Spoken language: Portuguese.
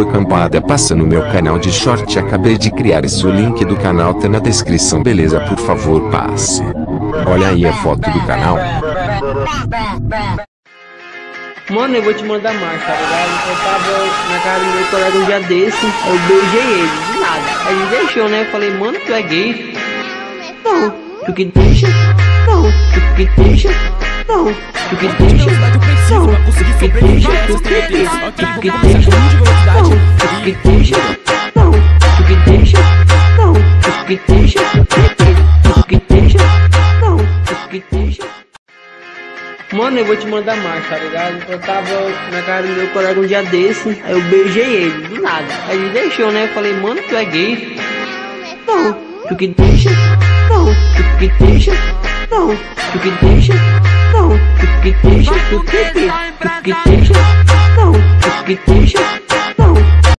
Oi cambada passa no meu canal de short Acabei de criar isso o link do canal tá na descrição beleza por favor passe Olha aí a foto do canal Mano, eu vou te mandar mais, tá ligado? Eu tava na casa do meu colega um dia desse, eu beijei ele, de nada. Aí ele deixou, né? Eu falei, mano, tu é gay? Não, tu que deixa? Não, tu que deixa? Não, tu que deixa? Não, tu que deixa? Tu que deixa? Que deixa? Tu que deixa? Não, tu que deixa? Mano, eu vou te mandar mais, tá ligado? Eu tava na casa do meu colega um dia desse, aí eu beijei ele, do nada. Aí ele deixou, né? Eu falei, mano, tu é gay? Não, tu que deixa? Não, tu que deixa? Não, tu que deixa? Não? Tu que deixa? Tu que deixa? Não, tu que deixa?